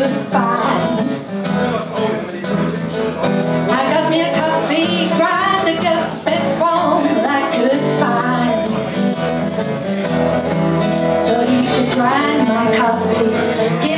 I got me a coffee grinder, the best one I could find. So you can grind my coffee.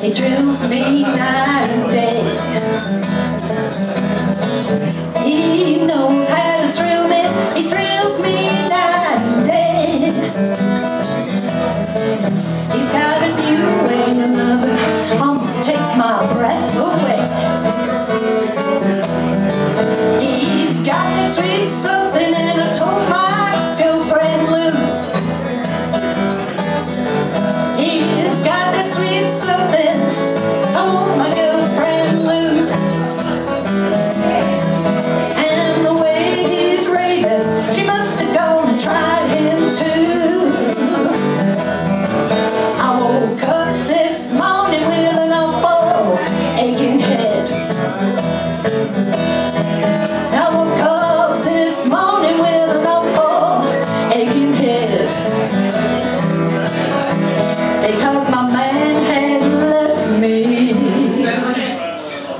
He drills me night and day.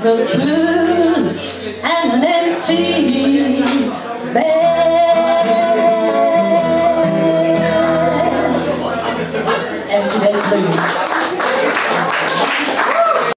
the blues and an empty bed. Empty bed blues.